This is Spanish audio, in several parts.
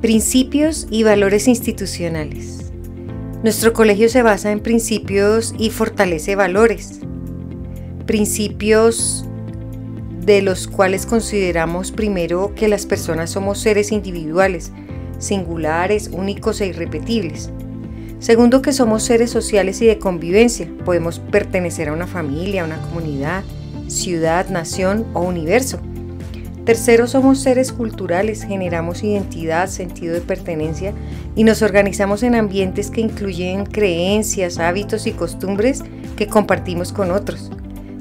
Principios y valores institucionales. Nuestro colegio se basa en principios y fortalece valores. Principios de los cuales consideramos primero que las personas somos seres individuales, singulares, únicos e irrepetibles. Segundo, que somos seres sociales y de convivencia. Podemos pertenecer a una familia, a una comunidad, ciudad, nación o universo. Tercero, somos seres culturales, generamos identidad, sentido de pertenencia y nos organizamos en ambientes que incluyen creencias, hábitos y costumbres que compartimos con otros.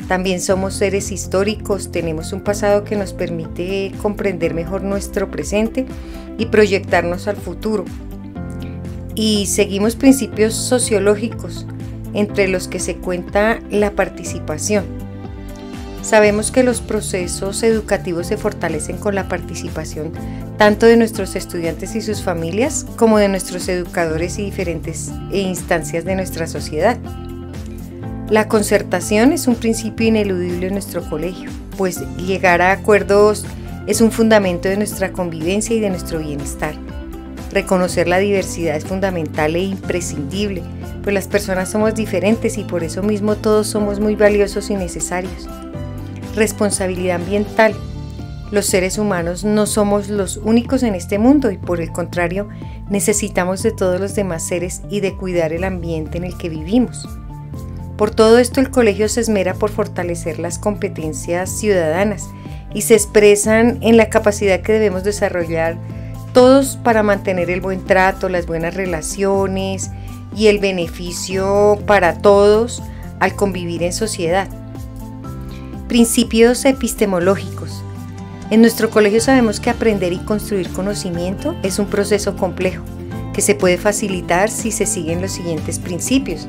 También somos seres históricos, tenemos un pasado que nos permite comprender mejor nuestro presente y proyectarnos al futuro. Y seguimos principios sociológicos, entre los que se cuenta la participación Sabemos que los procesos educativos se fortalecen con la participación tanto de nuestros estudiantes y sus familias como de nuestros educadores y diferentes instancias de nuestra sociedad. La concertación es un principio ineludible en nuestro colegio, pues llegar a acuerdos es un fundamento de nuestra convivencia y de nuestro bienestar. Reconocer la diversidad es fundamental e imprescindible, pues las personas somos diferentes y por eso mismo todos somos muy valiosos y necesarios responsabilidad ambiental. Los seres humanos no somos los únicos en este mundo y por el contrario necesitamos de todos los demás seres y de cuidar el ambiente en el que vivimos. Por todo esto el colegio se esmera por fortalecer las competencias ciudadanas y se expresan en la capacidad que debemos desarrollar todos para mantener el buen trato, las buenas relaciones y el beneficio para todos al convivir en sociedad. Principios epistemológicos. En nuestro colegio sabemos que aprender y construir conocimiento es un proceso complejo que se puede facilitar si se siguen los siguientes principios.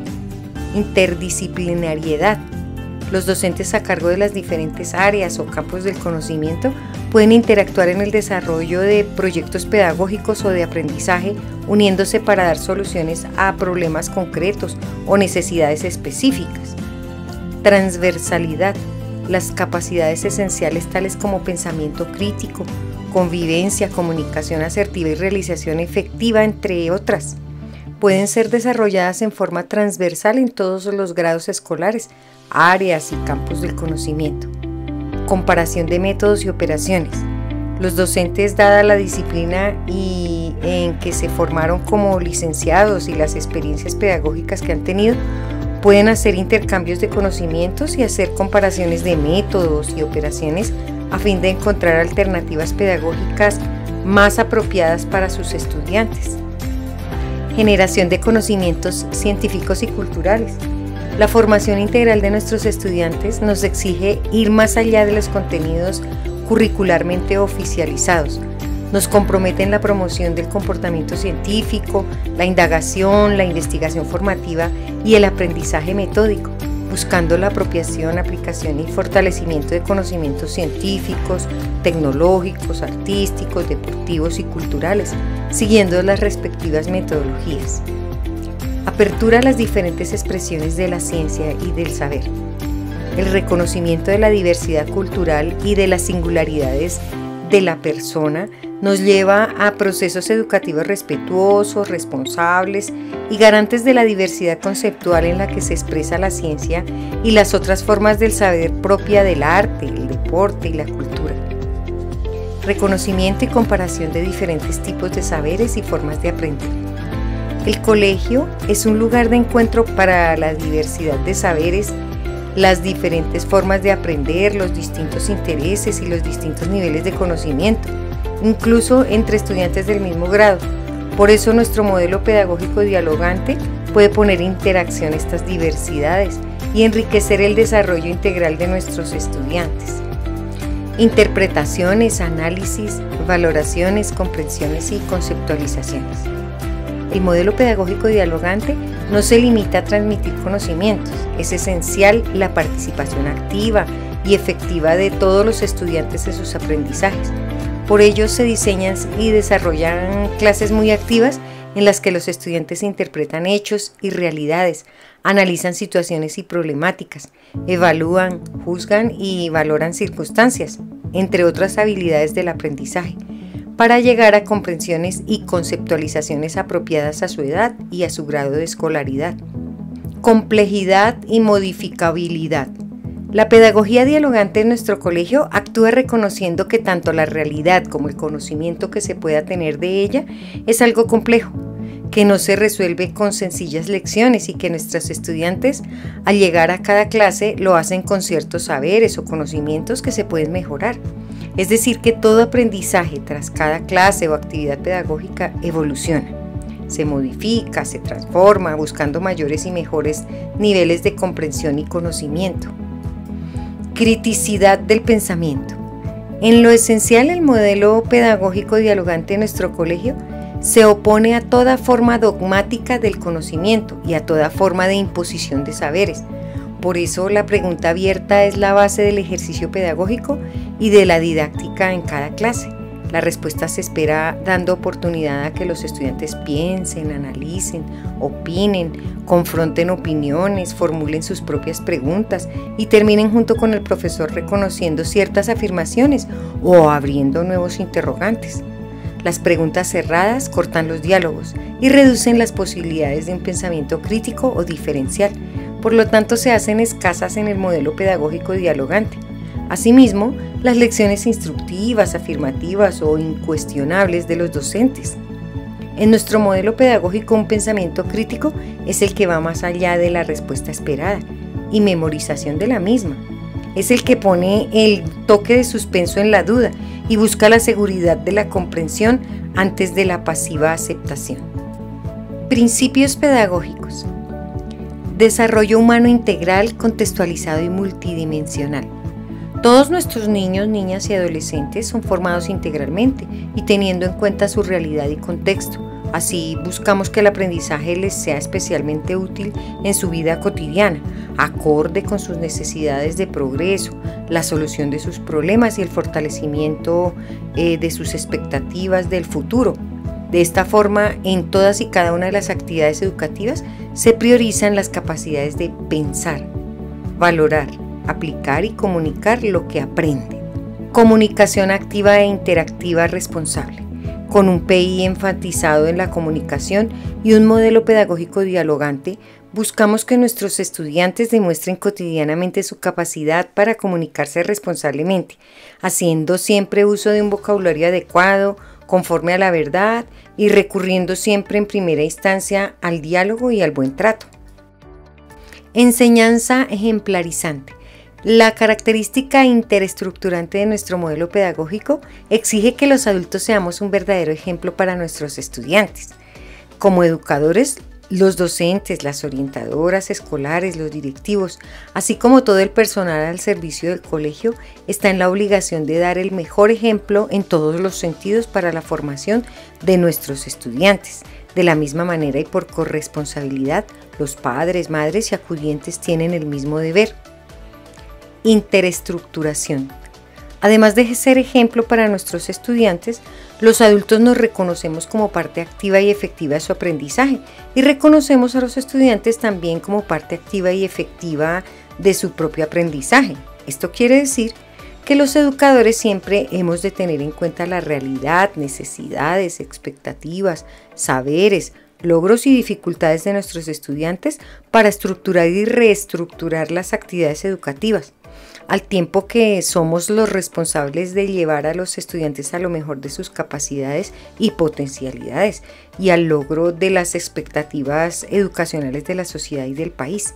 Interdisciplinariedad. Los docentes a cargo de las diferentes áreas o campos del conocimiento pueden interactuar en el desarrollo de proyectos pedagógicos o de aprendizaje, uniéndose para dar soluciones a problemas concretos o necesidades específicas. Transversalidad las capacidades esenciales tales como pensamiento crítico, convivencia, comunicación asertiva y realización efectiva, entre otras. Pueden ser desarrolladas en forma transversal en todos los grados escolares, áreas y campos del conocimiento. Comparación de métodos y operaciones. Los docentes, dada la disciplina y en que se formaron como licenciados y las experiencias pedagógicas que han tenido, Pueden hacer intercambios de conocimientos y hacer comparaciones de métodos y operaciones a fin de encontrar alternativas pedagógicas más apropiadas para sus estudiantes. Generación de conocimientos científicos y culturales. La formación integral de nuestros estudiantes nos exige ir más allá de los contenidos curricularmente oficializados, nos compromete en la promoción del comportamiento científico, la indagación, la investigación formativa y el aprendizaje metódico, buscando la apropiación, aplicación y fortalecimiento de conocimientos científicos, tecnológicos, artísticos, deportivos y culturales, siguiendo las respectivas metodologías. Apertura a las diferentes expresiones de la ciencia y del saber. El reconocimiento de la diversidad cultural y de las singularidades de la persona nos lleva a procesos educativos respetuosos, responsables y garantes de la diversidad conceptual en la que se expresa la ciencia y las otras formas del saber propia del arte, el deporte y la cultura. Reconocimiento y comparación de diferentes tipos de saberes y formas de aprender. El colegio es un lugar de encuentro para la diversidad de saberes, las diferentes formas de aprender, los distintos intereses y los distintos niveles de conocimiento incluso entre estudiantes del mismo grado. Por eso nuestro modelo pedagógico dialogante puede poner en interacción estas diversidades y enriquecer el desarrollo integral de nuestros estudiantes. Interpretaciones, análisis, valoraciones, comprensiones y conceptualizaciones. El modelo pedagógico dialogante no se limita a transmitir conocimientos, es esencial la participación activa y efectiva de todos los estudiantes en sus aprendizajes, por ello se diseñan y desarrollan clases muy activas en las que los estudiantes interpretan hechos y realidades, analizan situaciones y problemáticas, evalúan, juzgan y valoran circunstancias, entre otras habilidades del aprendizaje. Para llegar a comprensiones y conceptualizaciones apropiadas a su edad y a su grado de escolaridad. Complejidad y modificabilidad. La pedagogía dialogante en nuestro colegio actúa reconociendo que tanto la realidad como el conocimiento que se pueda tener de ella es algo complejo, que no se resuelve con sencillas lecciones y que nuestros estudiantes al llegar a cada clase lo hacen con ciertos saberes o conocimientos que se pueden mejorar. Es decir, que todo aprendizaje tras cada clase o actividad pedagógica evoluciona, se modifica, se transforma, buscando mayores y mejores niveles de comprensión y conocimiento. Criticidad del pensamiento. En lo esencial, el modelo pedagógico dialogante en nuestro colegio se opone a toda forma dogmática del conocimiento y a toda forma de imposición de saberes. Por eso la pregunta abierta es la base del ejercicio pedagógico y de la didáctica en cada clase. La respuesta se espera dando oportunidad a que los estudiantes piensen, analicen, opinen, confronten opiniones, formulen sus propias preguntas y terminen junto con el profesor reconociendo ciertas afirmaciones o abriendo nuevos interrogantes. Las preguntas cerradas cortan los diálogos y reducen las posibilidades de un pensamiento crítico o diferencial. Por lo tanto, se hacen escasas en el modelo pedagógico dialogante. Asimismo, las lecciones instructivas, afirmativas o incuestionables de los docentes. En nuestro modelo pedagógico un pensamiento crítico es el que va más allá de la respuesta esperada y memorización de la misma. Es el que pone el toque de suspenso en la duda y busca la seguridad de la comprensión antes de la pasiva aceptación. Principios pedagógicos. Desarrollo humano integral, contextualizado y multidimensional. Todos nuestros niños, niñas y adolescentes son formados integralmente y teniendo en cuenta su realidad y contexto. Así buscamos que el aprendizaje les sea especialmente útil en su vida cotidiana, acorde con sus necesidades de progreso, la solución de sus problemas y el fortalecimiento eh, de sus expectativas del futuro. De esta forma, en todas y cada una de las actividades educativas se priorizan las capacidades de pensar, valorar, aplicar y comunicar lo que aprende. Comunicación activa e interactiva responsable, con un PI enfatizado en la comunicación y un modelo pedagógico dialogante, buscamos que nuestros estudiantes demuestren cotidianamente su capacidad para comunicarse responsablemente, haciendo siempre uso de un vocabulario adecuado, conforme a la verdad y recurriendo siempre en primera instancia al diálogo y al buen trato. Enseñanza ejemplarizante. La característica interestrukturante de nuestro modelo pedagógico exige que los adultos seamos un verdadero ejemplo para nuestros estudiantes. Como educadores, los docentes, las orientadoras escolares, los directivos, así como todo el personal al servicio del colegio, está en la obligación de dar el mejor ejemplo en todos los sentidos para la formación de nuestros estudiantes. De la misma manera y por corresponsabilidad, los padres, madres y acudientes tienen el mismo deber interestructuración. Además de ser ejemplo para nuestros estudiantes, los adultos nos reconocemos como parte activa y efectiva de su aprendizaje y reconocemos a los estudiantes también como parte activa y efectiva de su propio aprendizaje. Esto quiere decir que los educadores siempre hemos de tener en cuenta la realidad, necesidades, expectativas, saberes, logros y dificultades de nuestros estudiantes para estructurar y reestructurar las actividades educativas al tiempo que somos los responsables de llevar a los estudiantes a lo mejor de sus capacidades y potencialidades y al logro de las expectativas educacionales de la sociedad y del país.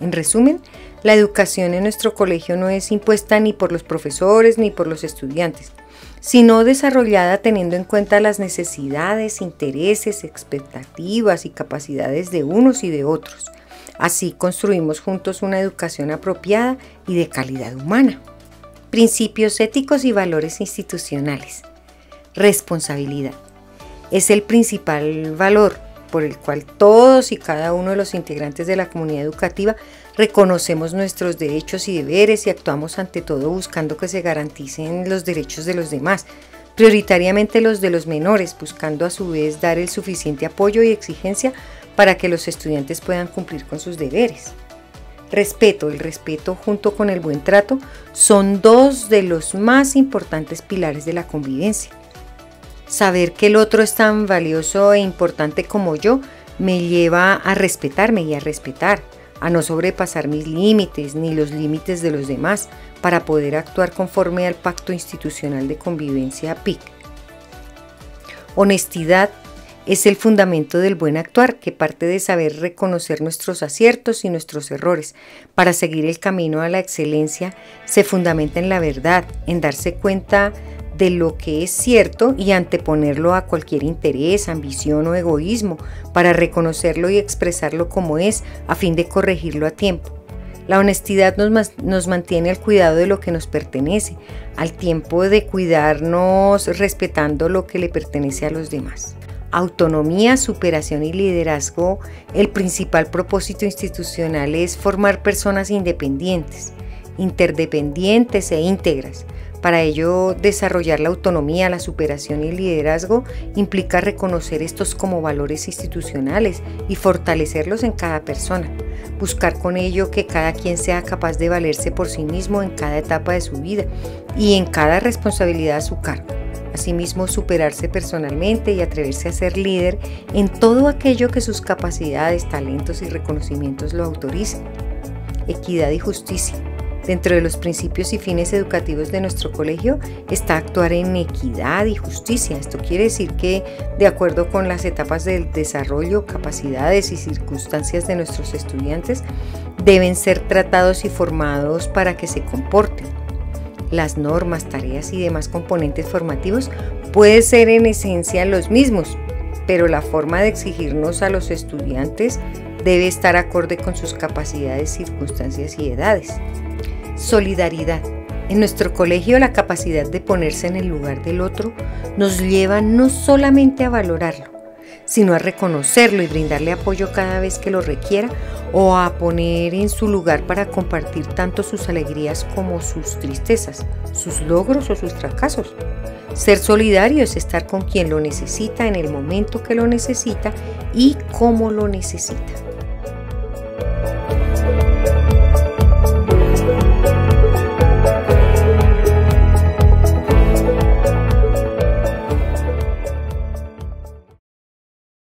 En resumen, la educación en nuestro colegio no es impuesta ni por los profesores ni por los estudiantes, sino desarrollada teniendo en cuenta las necesidades, intereses, expectativas y capacidades de unos y de otros Así construimos juntos una educación apropiada y de calidad humana. Principios éticos y valores institucionales. Responsabilidad. Es el principal valor por el cual todos y cada uno de los integrantes de la comunidad educativa reconocemos nuestros derechos y deberes y actuamos ante todo buscando que se garanticen los derechos de los demás, prioritariamente los de los menores, buscando a su vez dar el suficiente apoyo y exigencia para que los estudiantes puedan cumplir con sus deberes. Respeto, el respeto junto con el buen trato son dos de los más importantes pilares de la convivencia. Saber que el otro es tan valioso e importante como yo me lleva a respetarme y a respetar, a no sobrepasar mis límites ni los límites de los demás para poder actuar conforme al Pacto Institucional de Convivencia PIC. Honestidad es el fundamento del buen actuar, que parte de saber reconocer nuestros aciertos y nuestros errores. Para seguir el camino a la excelencia se fundamenta en la verdad, en darse cuenta de lo que es cierto y anteponerlo a cualquier interés, ambición o egoísmo, para reconocerlo y expresarlo como es, a fin de corregirlo a tiempo. La honestidad nos, mantiene al cuidado de lo que nos pertenece, al tiempo de cuidarnos respetando lo que le pertenece a los demás. Autonomía, superación y liderazgo, el principal propósito institucional es formar personas independientes, interdependientes e íntegras, para ello, desarrollar la autonomía, la superación y el liderazgo implica reconocer estos como valores institucionales y fortalecerlos en cada persona. Buscar con ello que cada quien sea capaz de valerse por sí mismo en cada etapa de su vida y en cada responsabilidad a su cargo. Asimismo, superarse personalmente y atreverse a ser líder en todo aquello que sus capacidades, talentos y reconocimientos lo autoricen. Equidad y justicia Dentro de los principios y fines educativos de nuestro colegio está actuar en equidad y justicia. Esto quiere decir que de acuerdo con las etapas del desarrollo, capacidades y circunstancias de nuestros estudiantes, deben ser tratados y formados para que se comporten. Las normas, tareas y demás componentes formativos pueden ser en esencia los mismos, pero la forma de exigirnos a los estudiantes debe estar acorde con sus capacidades, circunstancias y edades. Solidaridad. En nuestro colegio la capacidad de ponerse en el lugar del otro nos lleva no solamente a valorarlo, sino a reconocerlo y brindarle apoyo cada vez que lo requiera o a poner en su lugar para compartir tanto sus alegrías como sus tristezas, sus logros o sus fracasos. Ser solidario es estar con quien lo necesita en el momento que lo necesita y cómo lo necesita.